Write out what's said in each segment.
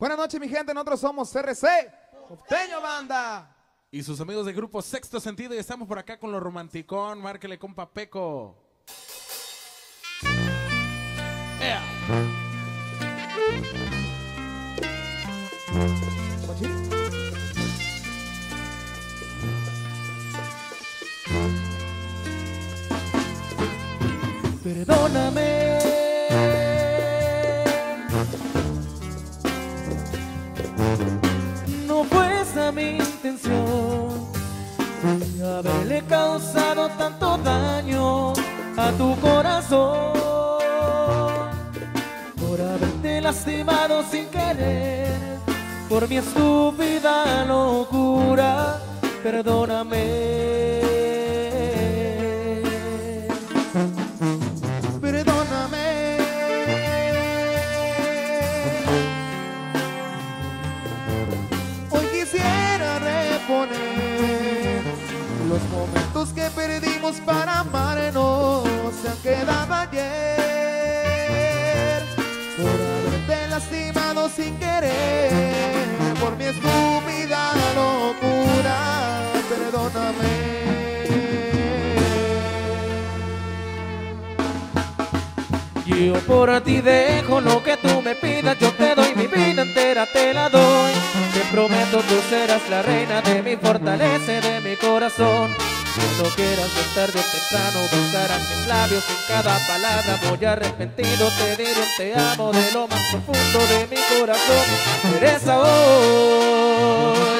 Buenas noches, mi gente. Nosotros somos CRC, Costeño Banda. Y sus amigos del grupo Sexto Sentido. Y estamos por acá con lo romanticón. Márquele, compa Peco. Ea. Perdóname. Mi intención haberle causado tanto daño a tu corazón por haberte lastimado sin querer por mi estúpida locura. Perdóname. Los momentos que perdimos para amarnos. Se han quedado ayer por haberte lastimado sin querer por mi estúpida locura. Perdóname. Yo por ti dejo lo que tú me pidas, yo te doy mi vida entera, te la doy. Prometo tú serás la reina de mi fortaleza, de mi corazón. Cuando quieras de tarde o temprano besarás mis labios en cada palabra Voy arrepentido, te diré te amo de lo más profundo de mi corazón. Eres hoy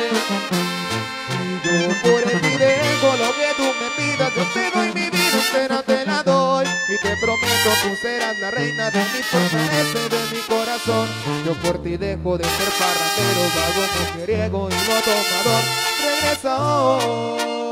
prometo, tú serás la reina de mi fortaleza y de mi corazón. Yo por ti dejo de ser parrandero, vago, mujeriego y no tomador. Regresa hoy.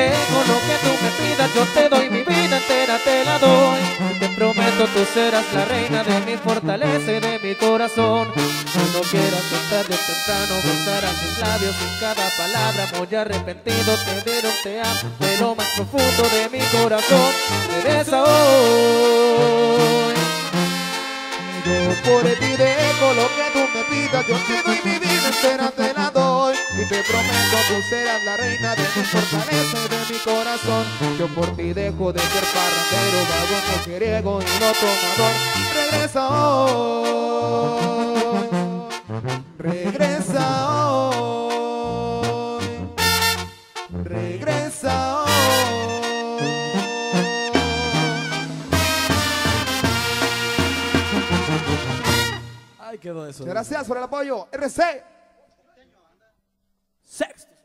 Lo que tú me pidas, yo te doy mi vida entera, te la doy. Te prometo tú serás la reina de mi fortaleza y de mi corazón. Cuando quieras que tarde o temprano besarás mis labios en cada palabra. Muy arrepentido te diré un te amo de lo más profundo de mi corazón. Regresa hoy. Yo por ti dejo lo que tú me pidas, yo te doy te prometo, tú serás la reina de mi fortaleza y de mi corazón. Yo por ti dejo de ser parrandero, vago, mujeriego y no tomador. Regresa hoy, regresa hoy, regresa hoy. Ay, quedó eso. Gracias por el apoyo. RC. Sexto.